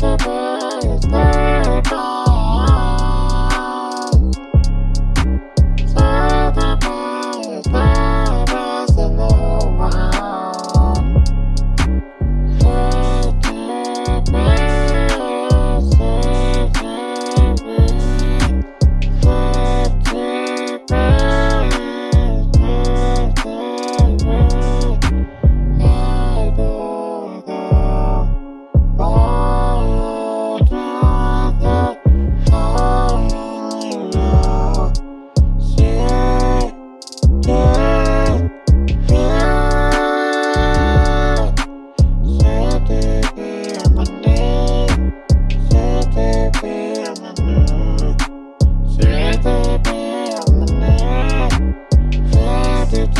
Bye. Did.